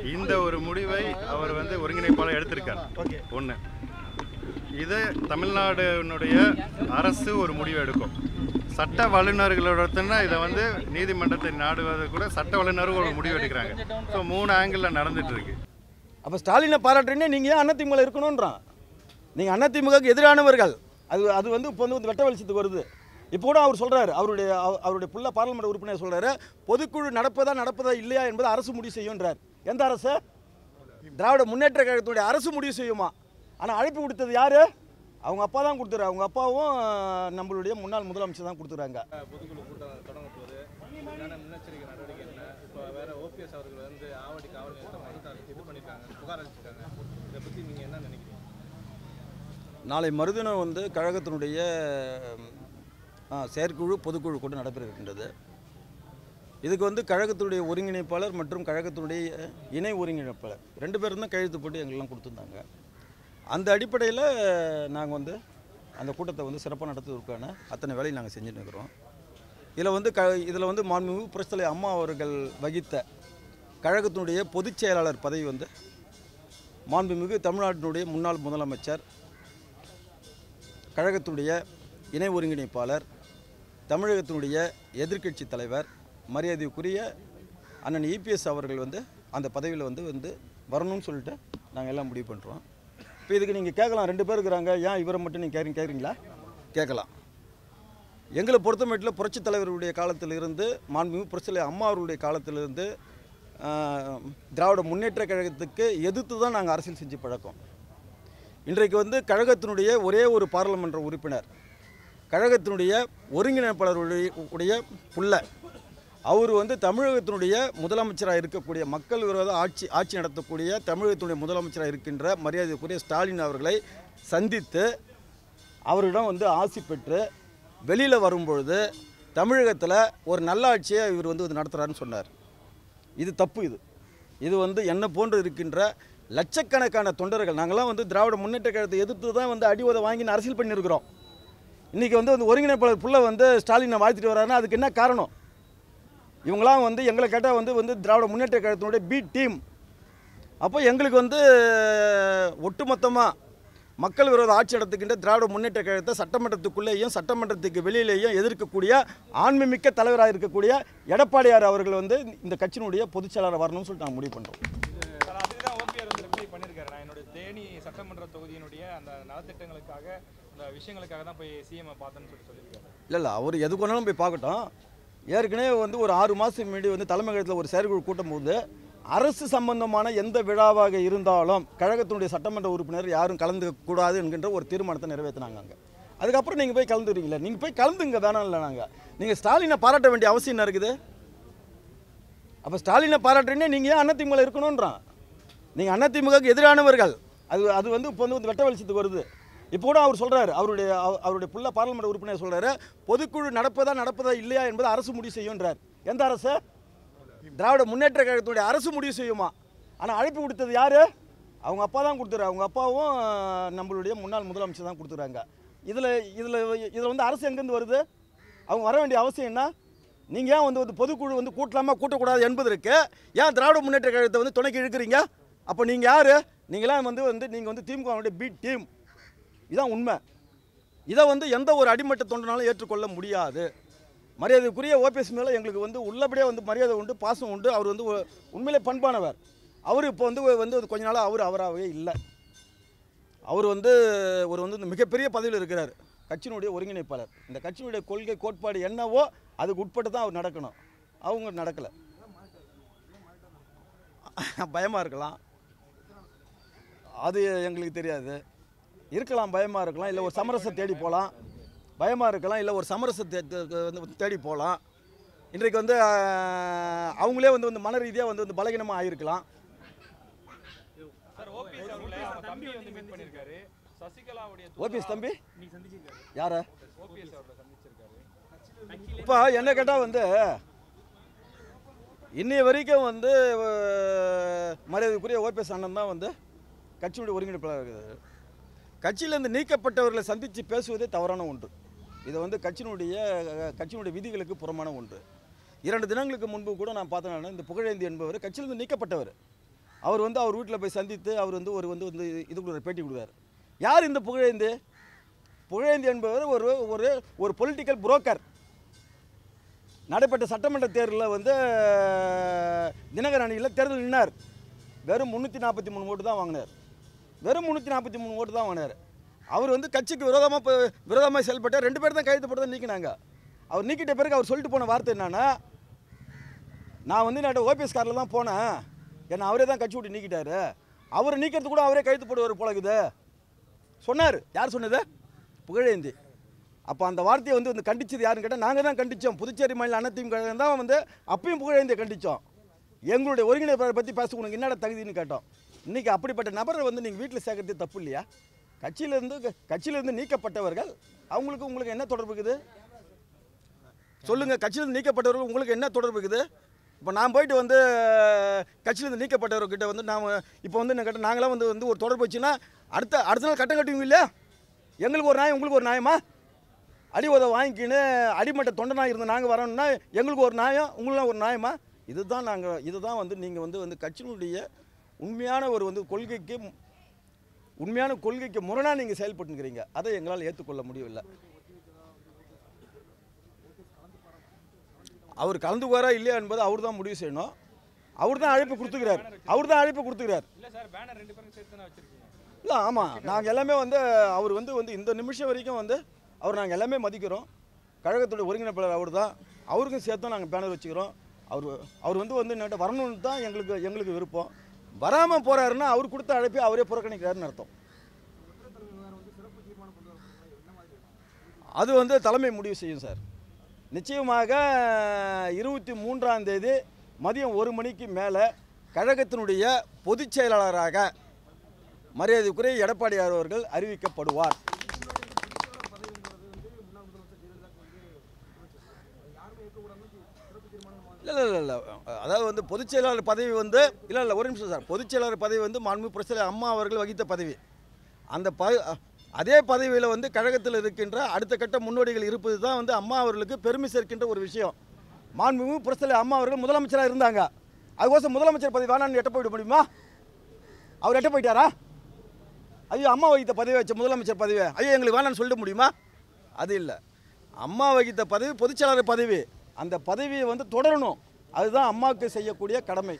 இந்த ஒரு முடிவை அவர் வந்து ஒருங்கிணைப்பாளர் எடுத்திருக்கார். ஓகே. ஒன்று இது தமிழ்நாடுனுடைய அரசு ஒரு முடிவு எடுக்கும். சட்ட வல்லுநர்களோடனா இதை வந்து நீதிமன்றத்தை நாடுவது கூட சட்ட வல்லுநர்கள் ஒரு முடிவு எடுக்கிறாங்க. ஸோ மூணு ஆங்கிளில் நடந்துட்டு இருக்கு. அப்போ ஸ்டாலினை பாராட்டுறீங்க நீங்கள் ஏன் அதிமுக இருக்கணுன்றான் நீங்கள் அதிமுகவுக்கு எதிரானவர்கள். அது அது வந்து இப்போ வந்து வெட்ட வெளிச்சத்துக்கு வருது. இப்போ கூட அவர் சொல்கிறாரு அவருடைய அவ- அவருடைய புள்ள பாராளுமன்ற உறுப்பினர் சொல்கிறாரு பொதுக்குழு நடப்பதா நடப்பதா இல்லையா என்பது அரசு முடிவு செய்யுன்றார் எந்த அரசு? திராவிட முன்னேற்ற கழகத்துடைய அரசு முடிவு செய்யுமா? ஆனால் அழைப்பு கொடுத்தது யார்? அவங்க அப்பா தான் கொடுத்துரு அவங்க அப்பாவும் நம்மளுடைய முன்னாள் முதலமைச்சர் தான் கொடுத்துறாங்க. நாளை மறுதினம் வந்து கழகத்தினுடைய செயற்குழு பொதுக்குழு கூட்டம் நடைபெற இருக்கின்றது. இதுக்கு வந்து கழகத்தினுடைய ஒருங்கிணைப்பாளர் மற்றும் கழகத்தினுடைய இணை ஒருங்கிணைப்பாளர். ரெண்டு பேரும் தான் கையெழுத்து போட்டு எங்கெல்லாம் கொடுத்துருந்தாங்க. அந்த அடிப்படையில் நாங்கள் வந்து அந்த கூட்டத்தை வந்து சிறப்பாக நடத்துவதற்கான அத்தனை வேலையை நாங்கள் செஞ்சுட்டு இருக்கிறோம். இதில் வந்து க இதில் வந்து மாண்புமிகு புரட்சித்தலை அம்மா அவர்கள் வகித்த கழகத்தினுடைய பொதுச் செயலாளர் பதவி வந்து மாண்புமிகு தமிழ்நாட்டினுடைய முன்னாள் முதலமைச்சர் கழகத்துடைய இணை ஒருங்கிணைப்பாளர் தமிழகத்தினுடைய எதிர்க்கட்சி தலைவர் மரியாதைக்குரிய அண்ணன் இபிஎஸ் அவர்கள் வந்து அந்த பதவியில் வந்து வந்து வரணும்னு சொல்லிட்டு நாங்கள் எல்லாம் முடிவு பண்ணுறோம் இப்போ இதுக்கு நீங்கள் கேட்கலாம். ரெண்டு பேர் இருக்கிறாங்க. ஏன் இவரை மட்டும் நீங்கள் கேட்குறீங்க? கேட்குறீங்களா? கேட்கலாம். எங்களை பொறுத்த மட்டில் புரட்சித் தலைவருடைய காலத்திலிருந்து மாண்புமிகு புரட்சித்தலை அம்மா அவர்களுடைய காலத்திலிருந்து திராவிட முன்னேற்ற கழகத்துக்கு எதிர்த்து தான் நாங்கள் அரசியல் செஞ்சு பழக்கம். இன்றைக்கு வந்து கழகத்தினுடைய ஒரே ஒரு பாராளுமன்ற உறுப்பினர் கழகத்தினுடைய ஒருங்கிணைப்பாளருடைய உடைய புள்ள அவர் வந்து தமிழகத்தினுடைய முதலமைச்சராக இருக்கக்கூடிய மக்கள் விரோத ஆட்சி ஆட்சி நடத்தக்கூடிய தமிழகத்தினுடைய முதலமைச்சராக இருக்கின்ற மரியாதைக்குரிய ஸ்டாலின் அவர்களை சந்தித்து அவரிடம் வந்து ஆசி பெற்று வெளியில் வரும்பொழுது தமிழகத்தில் ஒரு நல்லாட்சியை இவர் வந்து நடத்துகிறாருன்னு சொன்னார். இது தப்பு இது. இது வந்து என்ன போன்று இருக்கின்ற லட்சக்கணக்கான தொண்டர்கள் நாங்களாம் வந்து திராவிட முன்னேற்ற கழகத்தை எதிர்த்து தான் வந்து அடிவதை வாங்கின்னு வாங்கி அரசியல் பண்ணியிருக்கிறோம். இன்றைக்கி வந்து வந்து ஒருங்கிணைப்பாளர் புள்ள வந்து ஸ்டாலினை வாழ்த்திட்டு வர்றாருன்னா அதுக்கு என்ன காரணம்? இவங்களாம் வந்து எங்களை கேட்டால் வந்து வந்து திராவிட முன்னேற்ற கழகத்தினுடைய பி டீம் அப்போ எங்களுக்கு வந்து ஒட்டுமொத்தமாக மக்கள் விரோத ஆட்சி நடத்துகின்ற திராவிட முன்னேற்ற கழகத்தை சட்டமன்றத்துக்குள்ளேயும் சட்டமன்றத்துக்கு வெளியிலேயும் எதிர்க்கக்கூடிய ஆண்மைமிக்க தலைவராக இருக்கக்கூடிய எடப்பாடியார் அவர்கள் வந்து இந்த கட்சியினுடைய பொதுச் செயலாளர் வரணும்னு சொல்லிட்டு நாங்கள் முடிவு பண்ணுறோம் நான் தேனி சட்டமன்ற தொகுதியினுடைய அந்த நலத்திட்டங்களுக்காக அந்த விஷயங்களுக்காக தான் போய் சிஎம் பார்த்தேன்னு சொல்லி சொல்லியிருக்காரு. இல்லை இல்லை அவர் எது கொண்டாலும் போய் பார்க்கட்டும். ஏற்கனவே வந்து ஒரு ஆறு மாதத்துக்கு முன்னாடி வந்து தலைமையகத்தில் ஒரு செயற்குழு கூட்டம் போது அரசு சம்பந்தமான எந்த விழாவாக இருந்தாலும் கழகத்தினுடைய சட்டமன்ற உறுப்பினர் யாரும் கலந்துக்க கூடாது என்கின்ற ஒரு தீர்மானத்தை நிறைவேற்றினாங்க அங்கே. அதுக்கப்புறம் நீங்கள் போய் கலந்துக்கிறீங்களா? நீங்கள் போய் கலந்துங்க வேணாம் இல்லை நாங்கள் நீங்கள் ஸ்டாலினை பாராட்ட வேண்டிய அவசியம் என்ன இருக்குது? அப்போ ஸ்டாலினை பாராட்டுறீங்க நீங்கள் ஏன் அதிமுக இருக்கணுன்றான் நீங்கள் அதிமுகவுக்கு எதிரானவர்கள். அது அது வந்து இப்போ வந்து வெட்ட வெளிச்சத்துக்கு வருது. இப்போ கூட அவர் சொல்கிறாரு அவருடைய அவருடைய புள்ள பாராளுமன்ற உறுப்பினர் சொல்கிறாரு பொதுக்குழு நடப்பதா நடப்பதா இல்லையா என்பது அரசு முடிவு செய்யும்ன்றார். எந்த அரசு? திராவிட முன்னேற்ற கழகத்துடைய அரசு முடிவு செய்யுமா? ஆனால் அழைப்பு கொடுத்தது யார்? அவங்க அப்பா தான் கொடுத்துரு அவங்க அப்பாவும் நம்மளுடைய முன்னாள் முதலமைச்சர் தான் கொடுத்துறாங்க. இதில் இதில் இதில் வந்து அரசு எங்கேருந்து வருது? அவங்க வர வேண்டிய அவசியம் என்ன? நீங்கள் ஏன் வந்து வந்து பொதுக்குழு வந்து கூட்டலாமா கூட்டக்கூடாது என்பதற்கு ஏன் திராவிட முன்னேற்ற கழகத்தை வந்து துணைக்கு இழுக்கிறீங்க? அப்போ நீங்கள் யார்? நீங்களாம் வந்து வந்து நீங்கள் வந்து திமுகவுடைய பி டீம் இதான் உண்மை. இதை வந்து எந்த ஒரு அடிமட்ட தொண்டனாலும் ஏற்றுக்கொள்ள முடியாது. மரியாதைக்குரிய ஓபிஎஸ் மேலே எங்களுக்கு வந்து உள்ளபடியே வந்து மரியாதை உண்டு பாசம் உண்டு. அவர் வந்து உண்மையிலே பண்பானவர். அவர் இப்போ வந்து வந்து கொஞ்ச நாளாக அவர் அவராகவே இல்லை. அவர் வந்து ஒரு வந்து இந்த மிகப்பெரிய பதவியில் இருக்கிறார். கட்சியினுடைய ஒருங்கிணைப்பாளர். இந்த கட்சியினுடைய கொள்கை கோட்பாடு என்னவோ அதுக்கு உட்பட்டு தான் அவர் நடக்கணும். அவங்க நடக்கலை. பயமாக இருக்கலாம். அது எங்களுக்கு தெரியாது. இருக்கலாம் பயமாக இருக்கலாம் இல்லை ஒரு சமரசம் தேடி போகலாம் பயமாக இருக்கலாம் இல்லை ஒரு சமரசத்தை தே- வந்து தேடி போகலாம் இன்றைக்கு வந்து அவங்களே வந்து வந்து மன ரீதியாக வந்து வந்து பலகீனமாக ஆயிருக்கலாம். ஓபிஎஸ் தம்பி? வந்து ஓபிஎஸ் தம்பி இப்போ என்ன கேட்டால் வந்து இன்னைய வரைக்கும் வந்து மரியாதைக்குரிய ஓபிஎஸ் அண்ணன் தான் வந்து கட்சியுடைய ஒருங்கிணைப்பாளர் இருக்குது கட்சியிலேருந்து நீக்கப்பட்டவர்களை சந்தித்து பேசுவதே தவறான ஒன்று. இது வந்து கட்சியினுடைய கட்சியினுடைய விதிகளுக்கு புறமான ஒன்று. இரண்டு தினங்களுக்கு முன்பு கூட நான் பார்த்தேன் இந்த புகழேந்தி என்பவர் கட்சியிலிருந்து நீக்கப்பட்டவர். அவர் வந்து அவர் வீட்டில் போய் சந்தித்து அவர் வந்து ஒரு வந்து வந்து இது கொடுக்குற பேட்டி கொடுக்குறாரு யார் இந்த புகழேந்தி? புகழேந்தி என்பவர் ஒரு ஒரு ஒரு பொலிட்டிக்கல் புரோக்கர் நடைபெற்ற சட்டமன்ற தேர்தலில் வந்து தினகர் அணியில் தேர்தல் நின்னார். வெறும் முந்நூற்றி நாற்பத்தி மூணு ஓட்டு தான் வாங்கினார். வெறும் முந்நூற்றி நாற்பத்தி மூணு ஓட்டு தான் வாங்கினார். அவர் வந்து கட்சிக்கு விரோதமாக இப்போ விரோதமாக செயல்பட்டார் ரெண்டு பேர் தான் கைது போட்டு தான் நீக்கினாங்க. அவர் நீக்கிட்ட பிறகு அவர் சொல்லிட்டு போன வார்த்தை என்னன்னா நான் வந்து நான் ஓபிஎஸ் காரில் தான் போனேன். என்னை அவரே தான் கட்சி விட்டு நீக்கிட்டாரு. அவர் நீக்கிறது கூட அவரே கைது போடுவார் போல சொன்னார். யார் சொன்னது? புகழேந்தி. அப்போ அந்த வார்த்தையை வந்து வந்து கண்டிச்சது யாருன்னு கேட்டால் நாங்கள் தான் கண்டித்தோம் புதுச்சேரி மாநில அனைத்தையும் தான் வந்து அப்பயும் புகழேந்தியை கண்டித்தோம் எங்களுடைய ஒருங்கிணைப்பாளரை பற்றி பேச உனக்கு என்னடா தகுதின்னு கேட்டோம். இன்றைக்கி அப்படிப்பட்ட நபரை வந்து நீங்கள் வீட்டில் சேர்க்கறது தப்பு இல்லையா? கட்சியிலேருந்து கட்சியிலேருந்து நீக்கப்பட்டவர்கள் அவங்களுக்கு உங்களுக்கு என்ன தொடர்பு இருக்குது? சொல்லுங்கள் கட்சியிலேருந்து நீக்கப்பட்டவர்கள் உங்களுக்கு என்ன தொடர்பு இருக்குது? இப்போ நான் போயிட்டு வந்து கட்சியிலேருந்து நீக்கப்பட்டவர்கிட்ட வந்து நாம் இப்போ வந்து என்ன நாங்களாம் வந்து வந்து ஒரு தொடர்பு வச்சுன்னா அடுத்த அடுத்த நாள் கட்டம் கட்டுவீங்க இல்லையா? எங்களுக்கு ஒரு நியாயம் உங்களுக்கு ஒரு நியாயமா? அடி உதவ வாங்கிக்கின்னு அடிமட்ட தொண்டனாக இருந்த நாங்கள் வரோம்னா எங்களுக்கு ஒரு நியாயம் உங்களுக்குலாம் ஒரு நியாயமா? இதுதான் நாங்கள் இதுதான் வந்து நீங்கள் வந்து வந்து கட்சியினுடைய உண்மையான ஒரு வந்து கொள்கைக்கு உண்மையான கொள்கைக்கு முரணாக நீங்கள் செயல்பட்டுங்கிறீங்க அதை எங்களால் ஏற்றுக்கொள்ள முடியவில்லை. அவர் கலந்துக்குவாரா இல்லையா என்பது அவர் தான் முடிவு செய்யணும். அவர் தான் அழைப்பு கொடுத்துக்கிறார். அவர் தான் அழைப்பு கொடுத்துக்கிறார். இல்லை ஆமாம் நாங்கள் எல்லாமே வந்து அவர் வந்து வந்து இந்த நிமிஷம் வரைக்கும் வந்து அவர் நாங்கள் எல்லாமே மதிக்கிறோம். கழகத்தோட ஒருங்கிணைப்பாளர் அவர் தான். அவருக்கும் சேர்த்து நாங்கள் பேனர் வச்சுக்கிறோம். அவர் அவர் வந்து வந்து என்கிட்ட வரணும்னு தான் எங்களுக்கு எங்களுக்கு விருப்பம். வராமல் போகிறாருன்னா அவர் கொடுத்த அழைப்பை அவரே புறக்கணிக்கிறாருன்னு அர்த்தம். அது வந்து தலைமை முடிவு செய்யும் சார். நிச்சயமாக இருபத்தி மூன்றாம் தேதி மதியம் ஒரு மணிக்கு மேலே கழகத்தினுடைய பொதுச் செயலாளராக மரியாதைக்குரிய எடப்பாடியார் அவர்கள் அறிவிக்கப்படுவார். இல்லை இல்லை இல்லை. அதாவது வந்து பொதுச் செயலாளர் பதவி வந்து இல்லை இல்லை ஒரு நிமிஷம் சார். பொதுச் செயலாளர் பதவி வந்து மாண்பு பிரச்சனை அம்மா அவர்கள் வகித்த பதவி. அந்த ப அதே பதவியில் வந்து கழகத்தில் இருக்கின்ற அடுத்த கட்ட முன்னோடிகள் இருப்பது தான் வந்து அம்மா அவர்களுக்கு பெருமை சேர்க்கின்ற ஒரு விஷயம். மாண்புமிகு பிரச்சனை அம்மா அவர்கள் முதலமைச்சராக இருந்தாங்க. அதுக்கோசம் முதலமைச்சர் பதவி வேணான்னு எட்ட போயிட முடியுமா? அவர் எட்ட போயிட்டாரா? ஐயோ அம்மா வகித்த பதவி வச்ச முதலமைச்சர் பதவி ஐயோ எங்களுக்கு வேணான்னு சொல்லிட முடியுமா? அது இல்லை. அம்மா வகித்த பதவி பொதுச்செயலாளர் பதவி. அந்த பதவியை வந்து தொடரணும். அதுதான் அம்மாவுக்கு செய்யக்கூடிய கடமை.